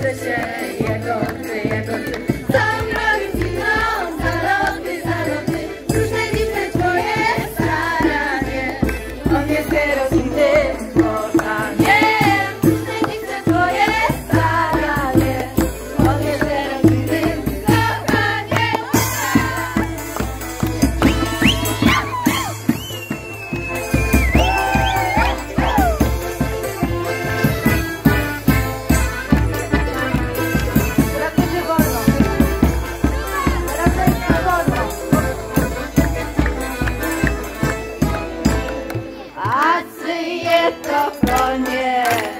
谢谢。Pacy je to konie.